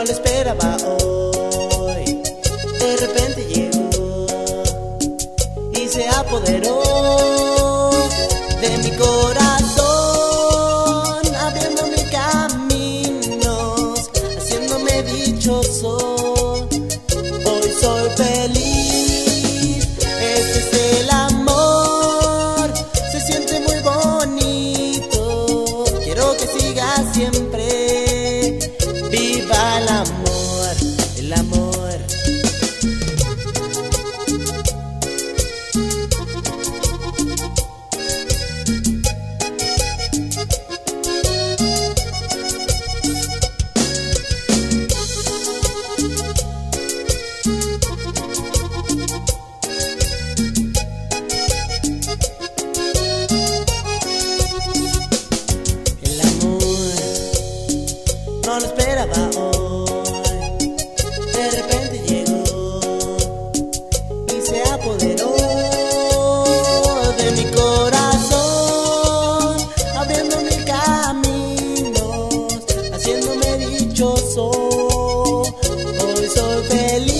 le esperaba hoy. De repente llegó y se apoderó no lo esperaba hoy. De repente llegó y se apoderó de mi corazón, abriendo mil caminos, haciéndome dichoso. Hoy soy feliz.